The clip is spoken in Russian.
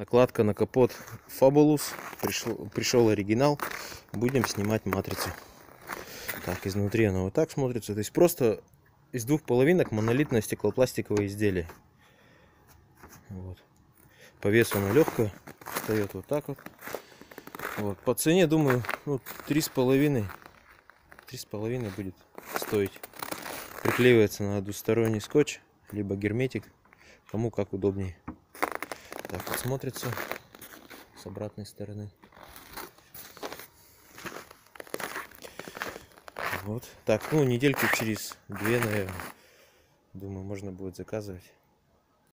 Накладка на капот Fabulous. Пришел, пришел оригинал. Будем снимать матрицу. Так, изнутри она вот так смотрится. То есть просто из двух половинок монолитное стеклопластиковое изделие. Вот. По весу она легкая. Встает вот так вот. Вот. По цене, думаю, ну, три с половиной. Три с половиной будет стоить. Приклеивается на двусторонний скотч, либо герметик. Кому как удобнее. Так вот смотрится с обратной стороны. Вот. Так, ну недельки через две, наверное. Думаю, можно будет заказывать.